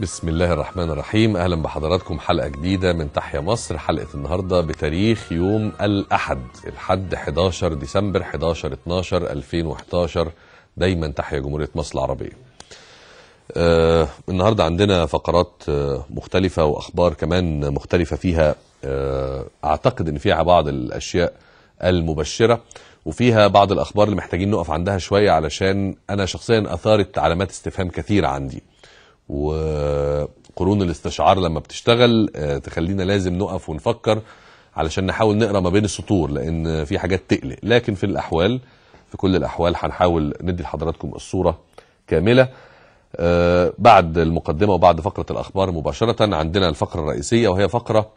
بسم الله الرحمن الرحيم. أهلا بحضراتكم. حلقة جديدة من تحيا مصر. حلقة النهارده بتاريخ يوم الأحد الحد 11 ديسمبر 11 12 2011 دايما تحيا جمهورية مصر العربية. آه النهارده عندنا فقرات آه مختلفة وأخبار كمان مختلفة فيها. آه أعتقد إن فيها بعض الأشياء المبشرة وفيها بعض الأخبار اللي محتاجين نقف عندها شوية علشان أنا شخصيا أثارت علامات استفهام كثيرة عندي. وقرون الاستشعار لما بتشتغل آه، تخلينا لازم نقف ونفكر علشان نحاول نقرأ ما بين السطور لأن في حاجات تقلق. لكن في الأحوال في كل الأحوال هنحاول ندي لحضراتكم الصورة كاملة. آه، بعد المقدمة وبعد فقرة الأخبار مباشرة عندنا الفقرة الرئيسية وهي فقرة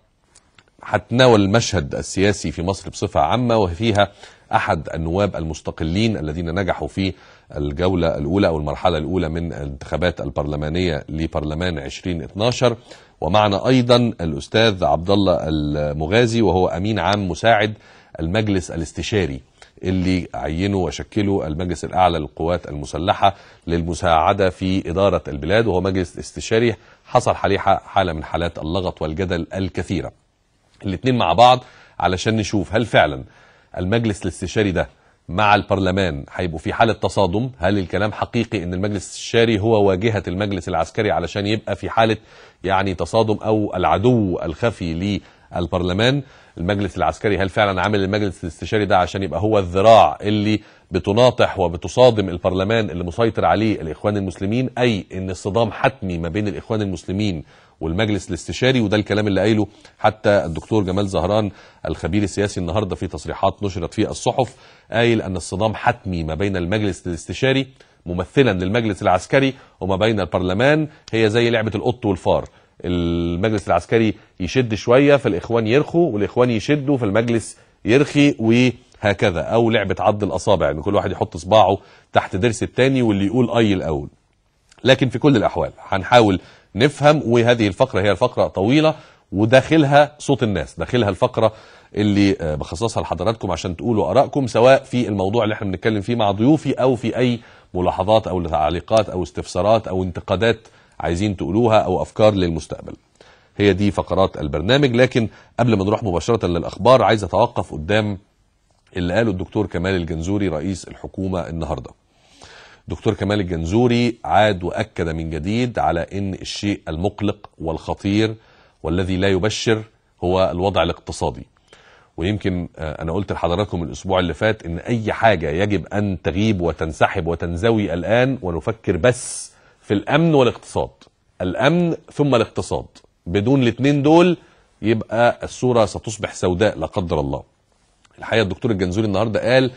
هتناول المشهد السياسي في مصر بصفة عامة وفيها أحد النواب المستقلين الذين نجحوا في الجولة الأولى أو المرحلة الأولى من الانتخابات البرلمانية لبرلمان 2012 ومعنا أيضا الأستاذ عبد الله المغازي وهو أمين عام مساعد المجلس الاستشاري اللي عينه وشكله المجلس الأعلى للقوات المسلحة للمساعدة في إدارة البلاد وهو مجلس استشاري حصل عليه حالة من حالات اللغط والجدل الكثيرة. الاثنين مع بعض علشان نشوف هل فعلا المجلس الاستشاري ده مع البرلمان هيبقوا في حالة تصادم؟ هل الكلام حقيقي إن المجلس الاستشاري هو واجهة المجلس العسكري علشان يبقى في حالة يعني تصادم أو العدو الخفي للبرلمان؟ المجلس العسكري هل فعلا عامل المجلس الاستشاري ده عشان يبقى هو الذراع اللي بتناطح وبتصادم البرلمان اللي مسيطر عليه الإخوان المسلمين؟ أي إن الصدام حتمي ما بين الإخوان المسلمين والمجلس الاستشاري وده الكلام اللي قايله حتى الدكتور جمال زهران الخبير السياسي النهارده في تصريحات نشرت في الصحف قايل أن الصدام حتمي ما بين المجلس الاستشاري ممثلا للمجلس العسكري وما بين البرلمان هي زي لعبة القط والفار. المجلس العسكري يشد شوية فالإخوان يرخوا والإخوان يشدوا فالمجلس يرخي وهكذا. أو لعبة عض الأصابع يعني كل واحد يحط صباعه تحت ضرس التاني واللي يقول آي الأول. لكن في كل الأحوال هنحاول نفهم وهذه الفقرة هي الفقره طويلة وداخلها صوت الناس داخلها الفقرة اللي آه، بخصصها لحضراتكم عشان تقولوا آرائكم سواء في الموضوع اللي إحنا بنتكلم فيه مع ضيوفي أو في أي ملاحظات أو تعليقات أو استفسارات أو انتقادات عايزين تقولوها أو أفكار للمستقبل. هي دي فقرات البرنامج. لكن قبل ما نروح مباشرة للأخبار عايز أتوقف قدام اللي قاله الدكتور كمال الجنزوري رئيس الحكومة النهارده. دكتور كمال الجنزوري عاد وأكد من جديد على إن الشيء المقلق والخطير والذي لا يبشر هو الوضع الاقتصادي. ويمكن آه، أنا قلت لحضراتكم الأسبوع اللي فات إن أي حاجة يجب أن تغيب وتنسحب وتنزوي الآن ونفكر بس في الأمن والاقتصاد. الأمن ثم الاقتصاد. بدون الاثنين دول يبقى الصورة ستصبح سوداء لا قدر الله. الحقيقة الدكتور الجنزوري النهارده قال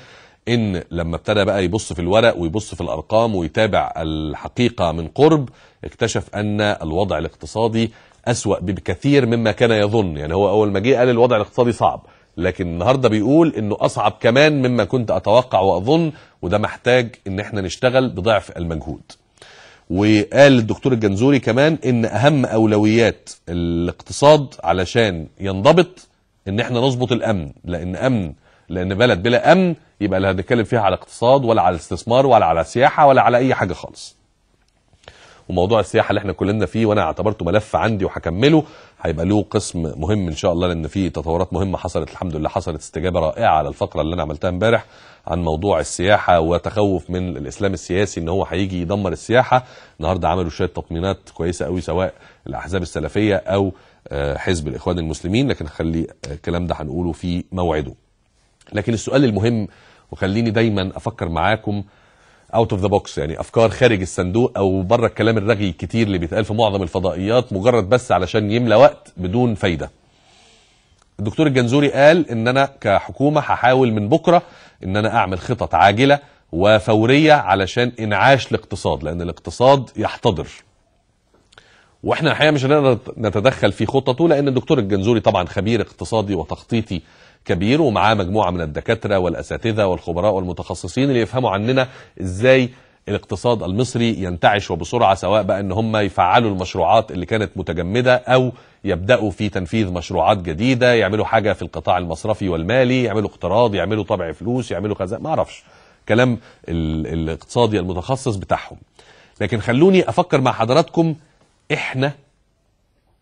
إن لما ابتدى بقى يبص في الورق ويبص في الأرقام ويتابع الحقيقة من قرب اكتشف أن الوضع الاقتصادي أسوأ بكثير مما كان يظن. يعني هو أول ما جه قال الوضع الاقتصادي صعب لكن النهارده بيقول إنه أصعب كمان مما كنت أتوقع وأظن وده محتاج إن إحنا نشتغل بضعف المجهود. وقال الدكتور الجنزوري كمان إن أهم أولويات الاقتصاد علشان ينضبط إن إحنا نظبط الأمن لأن أمن لأن بلد بلا أمن يبقى لا هنتكلم فيها على اقتصاد ولا على استثمار ولا على سياحة ولا على أي حاجة خالص. وموضوع السياحة اللي إحنا كلنا فيه وأنا اعتبرته ملف عندي وهكمله هيبقى له قسم مهم إن شاء الله لأن في تطورات مهمة حصلت الحمد لله حصلت استجابة رائعة على الفقرة اللي أنا عملتها امبارح عن موضوع السياحة وتخوف من الإسلام السياسي إن هو هيجي يدمر السياحة. النهارده عملوا شوية تطمينات كويسة قوي سواء الأحزاب السلفية أو آه، حزب الإخوان المسلمين لكن خلي آه، الكلام ده هنقوله في موعده. لكن السؤال المهم وخليني دايما أفكر معاكم out of the box يعني أفكار خارج الصندوق أو بره الكلام الرغي الكتير اللي بيتقال في معظم الفضائيات مجرد بس علشان يملى وقت بدون فايدة. الدكتور الجنزوري قال إن أنا كحكومة هحاول من بكرة إن أنا أعمل خطط عاجلة وفورية علشان إنعاش الاقتصاد لأن الاقتصاد يحتضر. وإحنا الحقيقة مش هنقدر نتدخل في خططه لأن الدكتور الجنزوري طبعا خبير اقتصادي وتخطيطي كبير ومعاه مجموعة من الدكاترة والأساتذة والخبراء والمتخصصين اللي يفهموا عننا إزاي الاقتصاد المصري ينتعش وبسرعة سواء بقى إن هم يفعلوا المشروعات اللي كانت متجمدة أو يبدأوا في تنفيذ مشروعات جديدة يعملوا حاجة في القطاع المصرفي والمالي يعملوا اقتراض يعملوا طبع فلوس يعملوا كذا ما أعرفش. كلام ال- الاقتصادي المتخصص بتاعهم. لكن خلوني أفكر مع حضراتكم إحنا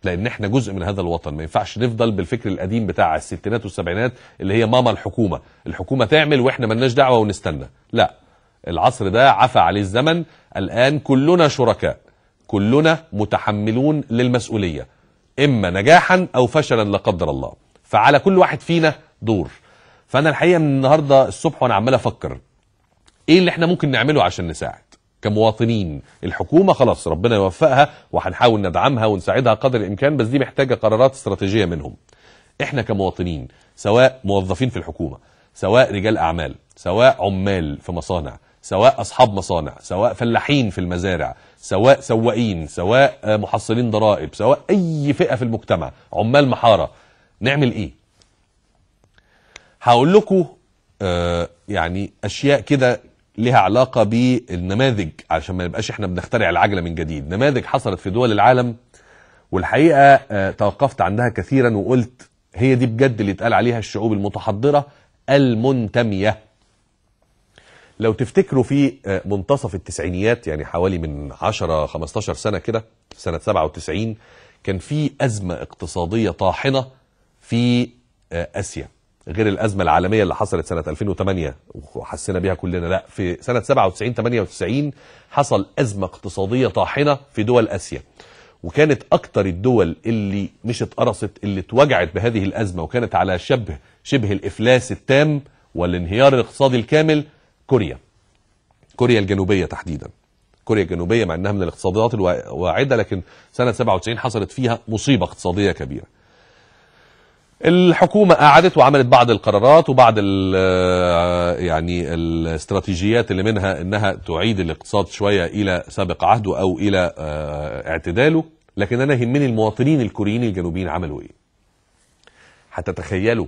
لأن إحنا جزء من هذا الوطن. ما ينفعش نفضل بالفكر القديم بتاع الستينات والسبعينات اللي هي ماما الحكومة. الحكومة تعمل وإحنا ملناش دعوة ونستنى. لا. العصر ده عفى عليه الزمن. الآن كلنا شركاء. كلنا متحملون للمسؤولية. إما نجاحا أو فشلا لا قدر الله. فعلى كل واحد فينا دور. فأنا الحقيقة من النهارده الصبح وأنا عمال أفكر. إيه اللي إحنا ممكن نعمله عشان نساعد؟ كمواطنين. الحكومة خلاص ربنا يوفقها وهنحاول ندعمها ونساعدها قدر الإمكان بس دي محتاجة قرارات استراتيجية منهم. إحنا كمواطنين سواء موظفين في الحكومة سواء رجال أعمال سواء عمال في مصانع سواء أصحاب مصانع سواء فلاحين في المزارع سواء سواقين سواء محصلين ضرائب سواء أي فئة في المجتمع عمال محارة. نعمل إيه؟ هقول لكم آه، يعني أشياء كده لها علاقة بالنماذج علشان ما نبقاش إحنا بنخترع العجلة من جديد. نماذج حصلت في دول العالم والحقيقة آه، توقفت عندها كثيرا وقلت هي دي بجد اللي اتقال عليها الشعوب المتحضرة المنتمية. لو تفتكروا في آه، منتصف التسعينيات يعني حوالي من 10 15 سنة كده سنة 97 كان في أزمة اقتصادية طاحنة في آه، آسيا. غير الأزمة العالمية اللي حصلت سنة 2008 وحسينا بيها كلنا. لا في سنة 97 98 حصل أزمة اقتصادية طاحنة في دول آسيا. وكانت أكتر الدول اللي مش اتقرصت اللي اتوجعت بهذه الأزمة وكانت على شبه شبه الإفلاس التام والانهيار الاقتصادي الكامل كوريا. كوريا الجنوبية تحديدا. كوريا الجنوبية مع إنها من الاقتصاديات الواعده لكن سنة 97 حصلت فيها مصيبة اقتصادية كبيرة. الحكومة قعدت وعملت بعض القرارات وبعض ال يعني الاستراتيجيات اللي منها إنها تعيد الاقتصاد شوية إلى سابق عهده أو إلى آه، اعتداله. لكن أنا يهمني المواطنين الكوريين الجنوبيين عملوا إيه؟ هتتخيلوا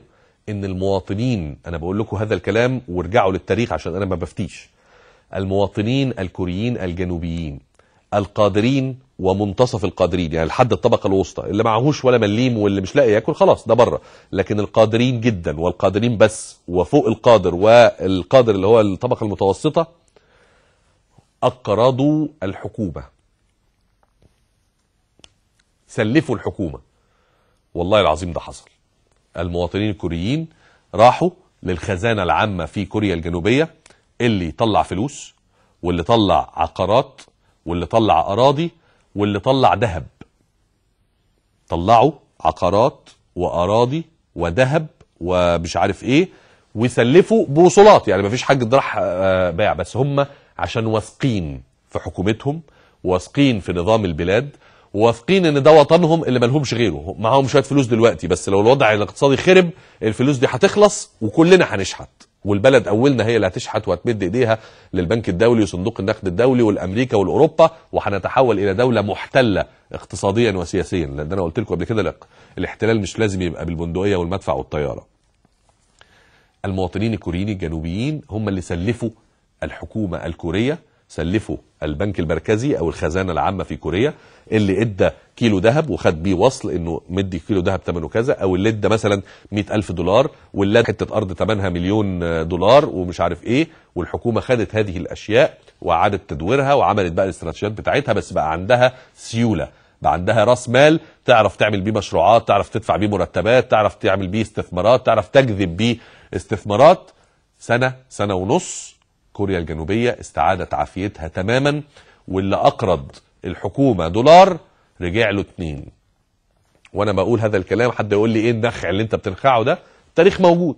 إن المواطنين أنا بقول لكم هذا الكلام وارجعوا للتاريخ عشان أنا ما بفتيش. المواطنين الكوريين الجنوبيين القادرين ومنتصف القادرين يعني لحد الطبقة الوسطى اللي معهوش ولا مليم واللي مش لاقي ياكل خلاص ده بره. لكن القادرين جدا والقادرين بس وفوق القادر والقادر اللي هو الطبقة المتوسطة أقرضوا الحكومة. سلفوا الحكومة. والله العظيم ده حصل. المواطنين الكوريين راحوا للخزانة العامة في كوريا الجنوبية اللي طلع فلوس واللي طلع عقارات واللي طلع أراضي واللي طلع ذهب. طلعوا عقارات وأراضي وذهب ومش عارف إيه ويسلفوا بوصولات. يعني مفيش حد راح آه، باع. بس هم عشان واثقين في حكومتهم واثقين في نظام البلاد واثقين إن ده وطنهم اللي ملهمش غيره. معاهم شوية فلوس دلوقتي بس لو الوضع الاقتصادي خرب الفلوس دي هتخلص وكلنا هنشحت. والبلد أولنا هي اللي هتشحت وهتمد إيديها للبنك الدولي وصندوق النقد الدولي والأمريكا والأوروبا وهنتحول إلى دولة محتلة اقتصاديا وسياسيا. لأن أنا قلت لكم قبل كده الاحتلال مش لازم يبقى بالبندقية والمدفع والطيارة. المواطنين الكوريين الجنوبيين هم اللي سلفوا الحكومة الكورية سلفوا البنك المركزي أو الخزانة العامة في كوريا اللي إدى كيلو ذهب وخد بيه وصل إنه مدي كيلو ذهب ثمنه كذا أو اللي إدى مثلا مئة ألف دولار واللي حتة أرض ثمنها مليون دولار ومش عارف إيه والحكومة خدت هذه الأشياء واعادت تدويرها وعملت بقى الاستراتيجيات بتاعتها بس بقى عندها سيولة بقى عندها رأس مال تعرف تعمل بيه مشروعات تعرف تدفع بيه مرتبات تعرف تعمل بيه استثمارات تعرف تجذب بيه استثمارات سنة سنة ونص كوريا الجنوبية استعادت عافيتها تماما واللي أقرض الحكومة دولار رجع له اتنين. وأنا بقول هذا الكلام حد يقول لي إيه النخع اللي أنت بتنخعه ده؟ التاريخ موجود.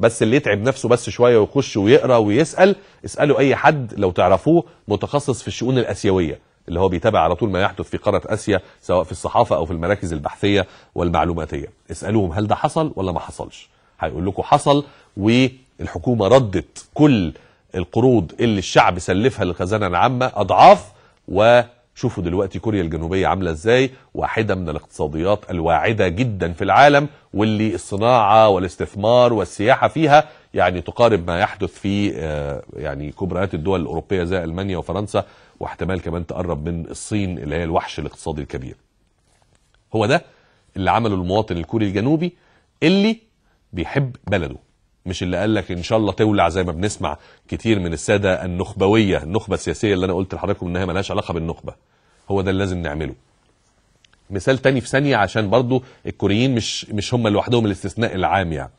بس اللي يتعب نفسه بس شوية ويخش ويقرأ ويسأل اسالوا أي حد لو تعرفوه متخصص في الشؤون الآسيوية اللي هو بيتابع على طول ما يحدث في قارة آسيا سواء في الصحافة أو في المراكز البحثية والمعلوماتية. اسألوهم هل ده حصل ولا ما حصلش. هيقول لكم حصل والحكومة ردت كل القروض اللي الشعب سلفها للخزانة العامة أضعاف وشوفوا دلوقتي كوريا الجنوبية عاملة إزاي واحدة من الاقتصاديات الواعدة جدا في العالم واللي الصناعة والاستثمار والسياحة فيها يعني تقارب ما يحدث في آه، يعني كبريات الدول الأوروبية زي ألمانيا وفرنسا واحتمال كمان تقرب من الصين اللي هي الوحش الاقتصادي الكبير. هو ده اللي عمله المواطن الكوري الجنوبي اللي بيحب بلده مش اللي قال لك إن شاء الله تولع زي ما بنسمع كتير من السادة النخبوية النخبة السياسية اللي أنا قلت لحضراتكم إنها ملهاش علاقة بالنخبة. هو ده اللي لازم نعمله. مثال تاني في ثانية عشان برضو الكوريين مش مش هم لوحدهم الاستثناء العام يعني.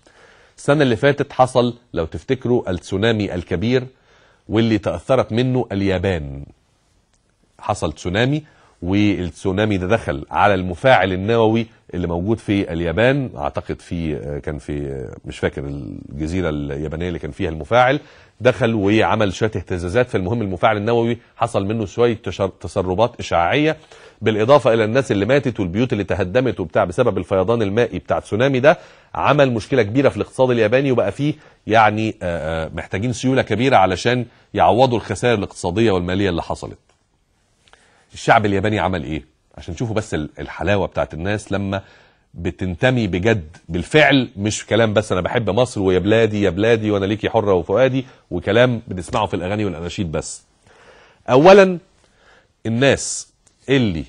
السنة اللي فاتت حصل لو تفتكروا التسونامي الكبير واللي تأثرت منه اليابان. حصل تسونامي والتسونامي ده دخل على المفاعل النووي اللي موجود في اليابان أعتقد في كان في مش فاكر الجزيرة اليابانية اللي كان فيها المفاعل دخل وعمل شوية اهتزازات فالمهم المفاعل النووي حصل منه شوية تسربات إشعاعية. بالإضافة إلى الناس اللي ماتت والبيوت اللي تهدمت وبتاع بسبب الفيضان المائي بتاع تسونامي ده عمل مشكلة كبيرة في الاقتصاد الياباني وبقى فيه يعني آه، آه، محتاجين سيولة كبيرة علشان يعوضوا الخسائر الاقتصادية والمالية اللي حصلت. الشعب الياباني عمل إيه؟ عشان تشوفوا بس ال- الحلاوة بتاعت الناس لما بتنتمي بجد بالفعل مش كلام بس أنا بحب مصر ويا بلادي يا بلادي وأنا ليكي حرة وفؤادي وكلام بنسمعه في الأغاني والأناشيد بس. اولا الناس اللي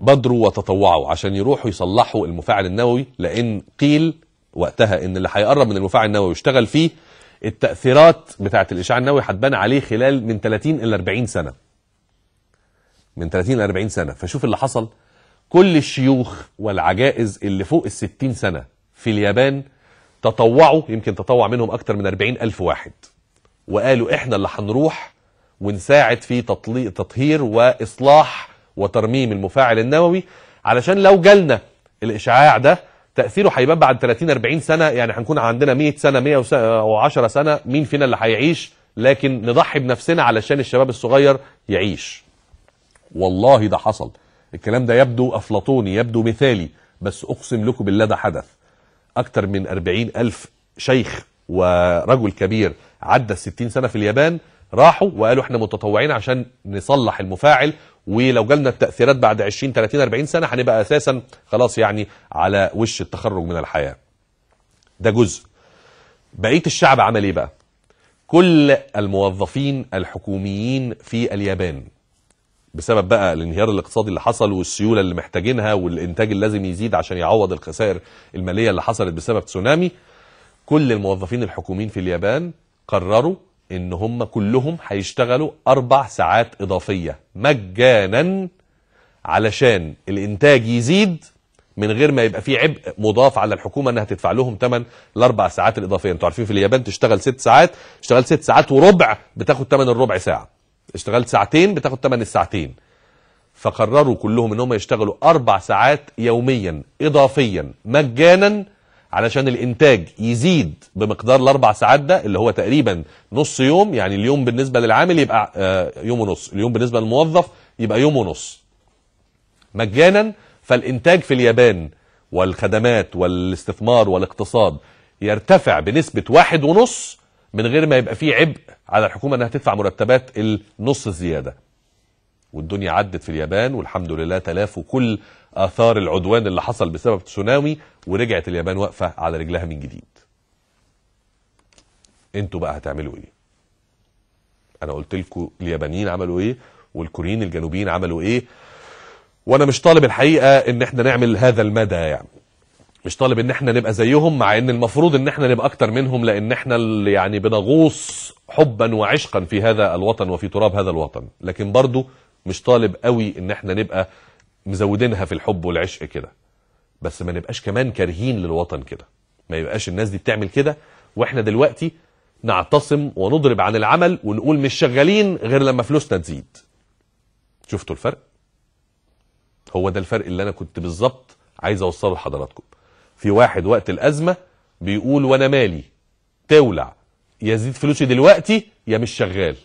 بدروا وتطوعوا عشان يروحوا يصلحوا المفاعل النووي لأن قيل وقتها إن اللي هيقرب من المفاعل النووي ويشتغل فيه التأثيرات بتاعه الإشعاع النووي هتبان عليه خلال من 30 إلى 40 سنة. من 30 ل 40 سنة. فشوف اللي حصل. كل الشيوخ والعجائز اللي فوق ال 60 سنة في اليابان تطوعوا يمكن تطوع منهم أكتر من 40 ألف واحد. وقالوا إحنا اللي هنروح ونساعد في تطهير وإصلاح وترميم المفاعل النووي. علشان لو جالنا الإشعاع ده تأثيره هيبان بعد 30 40 سنة. يعني هنكون عندنا 100 سنة 110 سنة مين فينا اللي هيعيش؟ لكن نضحي بنفسنا علشان الشباب الصغير يعيش. والله ده حصل. الكلام ده يبدو أفلاطوني يبدو مثالي بس أقسم لكم بالله ده حدث. أكتر من أربعين ألف شيخ ورجل كبير عدى الستين سنة في اليابان راحوا وقالوا إحنا متطوعين عشان نصلح المفاعل ولو جالنا التأثيرات بعد 20 30 40 سنة هنبقى أساسا خلاص يعني على وش التخرج من الحياة. ده جزء. بقية الشعب عمل إيه بقى؟ كل الموظفين الحكوميين في اليابان بسبب بقى الانهيار الاقتصادي اللي حصل والسيولة اللي محتاجينها والإنتاج اللي لازم يزيد عشان يعوض الخسائر المالية اللي حصلت بسبب تسونامي كل الموظفين الحكوميين في اليابان قرروا إن هم كلهم هيشتغلوا أربع ساعات إضافية مجانا علشان الإنتاج يزيد من غير ما يبقى في عبء مضاف على الحكومة إنها تدفع لهم ثمن الاربع ساعات الاضافيه أنتوا عارفين في اليابان تشتغل ست ساعات اشتغلت ست ساعات وربع بتاخد ثمن الربع ساعة. اشتغلت ساعتين بتاخد ثمن الساعتين. فقرروا كلهم إن هم يشتغلوا أربع ساعات يوميا اضافيا مجانا علشان الإنتاج يزيد بمقدار الأربع ساعات ده اللي هو تقريبا نص يوم يعني اليوم بالنسبة للعامل يبقى آه، يوم ونص. اليوم بالنسبة للموظف يبقى يوم ونص. مجانا فالإنتاج في اليابان والخدمات والاستثمار والاقتصاد يرتفع بنسبة واحد ونص من غير ما يبقى فيه عبء على الحكومة إنها تدفع مرتبات النص الزيادة. والدنيا عدت في اليابان والحمد لله تلافوا كل آثار العدوان اللي حصل بسبب تسونامي ورجعت اليابان واقفة على رجلها من جديد. أنتوا بقى هتعملوا إيه؟ أنا قلت لكم اليابانيين عملوا إيه والكوريين الجنوبيين عملوا إيه وأنا مش طالب الحقيقة إن إحنا نعمل هذا المدى يعني. مش طالب إن إحنا نبقى زيهم مع إن المفروض إن إحنا نبقى أكتر منهم لأن إحنا اللي يعني بنغوص حبا وعشقا في هذا الوطن وفي تراب هذا الوطن. لكن برضو مش طالب قوي إن إحنا نبقى مزودينها في الحب والعشق كده. بس ما نبقاش كمان كارهين للوطن كده. ما يبقاش الناس دي بتعمل كده وإحنا دلوقتي نعتصم ونضرب عن العمل ونقول مش شغالين غير لما فلوسنا تزيد. شفتوا الفرق؟ هو ده الفرق اللي أنا كنت بالظبط عايز أوصله لحضراتكم. في واحد وقت الأزمة بيقول وأنا مالي. تولع. يزيد فلوسي دلوقتي يا مش شغال.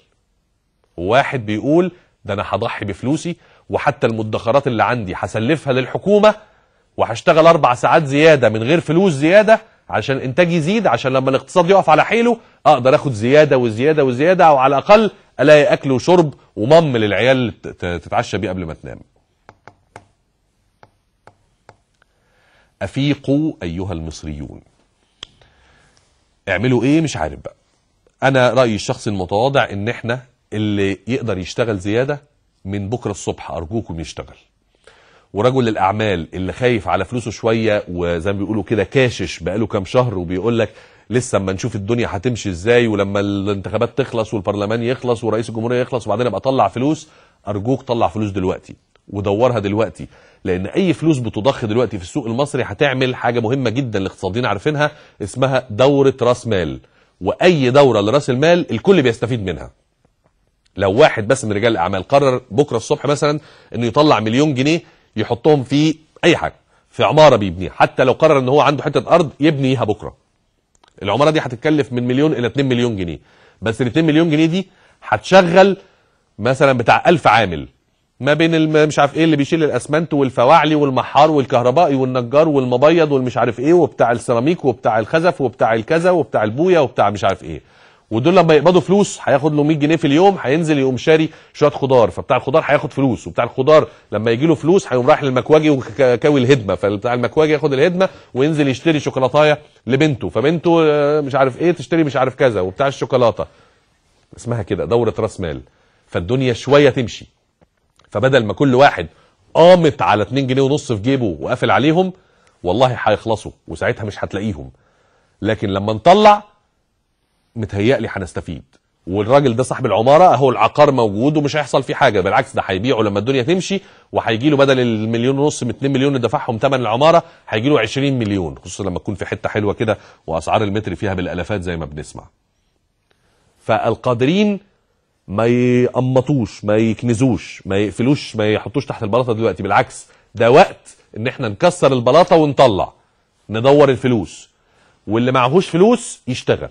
وواحد بيقول ده أنا هضحي بفلوسي وحتى المدخرات اللي عندي هسلفها للحكومة وهشتغل أربع ساعات زيادة من غير فلوس زيادة عشان الانتاج يزيد عشان لما الاقتصاد يقف على حيله أقدر آخد زيادة وزيادة وزيادة أو على الأقل ألاقي أكل وشرب ومم للعيال تتعشى بيه قبل ما تنام. افيقوا أيها المصريون. اعملوا إيه؟ مش عارف بقى. أنا رأيي الشخصي المتواضع إن إحنا اللي يقدر يشتغل زيادة من بكرة الصبح أرجوكم يشتغل. ورجل الأعمال اللي خايف على فلوسه شوية وزي ما بيقولوا كده كاشش بقاله كام شهر وبيقول لك لسه أما نشوف الدنيا هتمشي إزاي ولما الانتخابات تخلص والبرلمان يخلص ورئيس الجمهورية يخلص وبعدين أبقى أطلع فلوس أرجوك طلع فلوس دلوقتي. ودورها دلوقتي لأن أي فلوس بتضخ دلوقتي في السوق المصري هتعمل حاجة مهمة جدا الاقتصاديين عارفينها اسمها دورة رأس مال. وأي دورة لرأس المال الكل بيستفيد منها. لو واحد بس من رجال الأعمال قرر بكرة الصبح مثلا إنه يطلع مليون جنيه يحطهم في أي حاجة في عمارة بيبنيها حتى لو قرر إن هو عنده حتة أرض يبنيها بكرة. العمارة دي هتتكلف من مليون إلى 2 مليون جنيه. بس ال 2 مليون جنيه دي هتشغل مثلا بتاع 1000 عامل. ما بين الم... مش عارف إيه اللي بيشيل الأسمنت والفواعلي والمحار والكهربائي والنجار والمبيض والمش عارف إيه وبتاع السيراميك وبتاع الخزف وبتاع الكذا وبتاع البويه وبتاع مش عارف إيه. ودول لما يقبضوا فلوس هياخد له 100 جنيه في اليوم هينزل يقوم شاري شوية خضار فبتاع الخضار هياخد فلوس وبتاع الخضار لما يجي له فلوس هيقوم رايح للمكواجي وكاوي الهدمة فبتاع المكواجي ياخد الهدمة وينزل يشتري شوكولاتاية لبنته فبنته مش عارف إيه تشتري مش عارف كذا وبتاع الشوكولاتة. اسمها كده دورة راس مال. فالدنيا شوية تمشي. فبدل ما كل واحد قامت على 2 جنيه ونص في جيبه وقافل عليهم والله هيخلصوا وساعتها مش هتلاقيهم. لكن لما نطلع متهيألي هنستفيد. والراجل ده صاحب العمارة أهو العقار موجود ومش هيحصل فيه حاجة بالعكس ده هيبيعه لما الدنيا تمشي وهيجي له بدل المليون ونص من 2 مليون اللي دفعهم ثمن العمارة هيجي له 20 مليون خصوصا لما تكون في حتة حلوة كده وأسعار المتر فيها بالألافات زي ما بنسمع. فالقادرين ما يقمطوش ما يكنزوش ما يقفلوش ما يحطوش تحت البلاطة دلوقتي. بالعكس ده وقت إن إحنا نكسر البلاطة ونطلع ندور الفلوس. واللي معهوش فلوس يشتغل.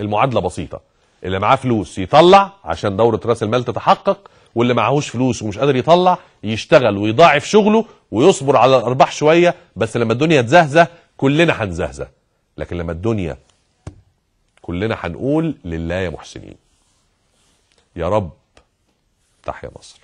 المعادلة بسيطة. اللي معاه فلوس يطلع عشان دورة رأس المال تتحقق واللي معهوش فلوس ومش قادر يطلع يشتغل ويضاعف شغله ويصبر على الأرباح شوية. بس لما الدنيا تزهزه كلنا هنزهزه. لكن لما الدنيا كلنا هنقول لله يا محسنين. يا رب تحيا مصر.